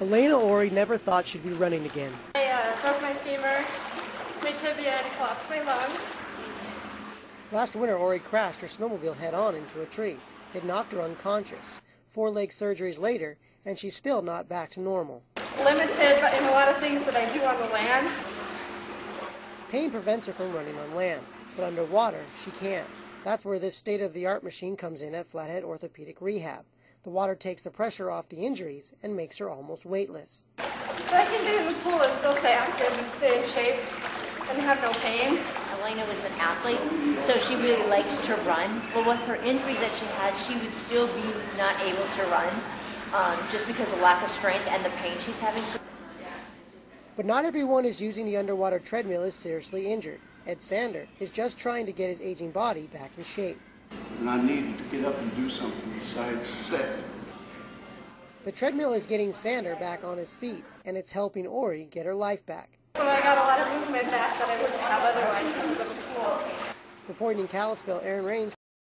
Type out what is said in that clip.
Alania Orie never thought she'd be running again. I uh, broke my femur, my tibia, and collapsed my lungs. Last winter, Orie crashed her snowmobile head on into a tree. It knocked her unconscious. Four leg surgeries later, and she's still not back to normal. Limited in a lot of things that I do on the land. Pain prevents her from running on land, but underwater, she can't. That's where this state of the art machine comes in at Flathead Orthopedic Rehab. The water takes the pressure off the injuries and makes her almost weightless. So I can get in the pool and still stay active and stay in shape and have no pain. Alania was an athlete, so she really likes to run. But with her injuries that she had, she would still be not able to run um, just because of lack of strength and the pain she's having. But not everyone is using the underwater treadmill is seriously injured. Ed Sander is just trying to get his aging body back in shape. And I needed to get up and do something besides sit. The treadmill is getting Sander back on his feet, and it's helping Orie get her life back. So I got a lot of movement back that I wouldn't have otherwise because of the pool. Reporting in Kalispell, Aaron Rains.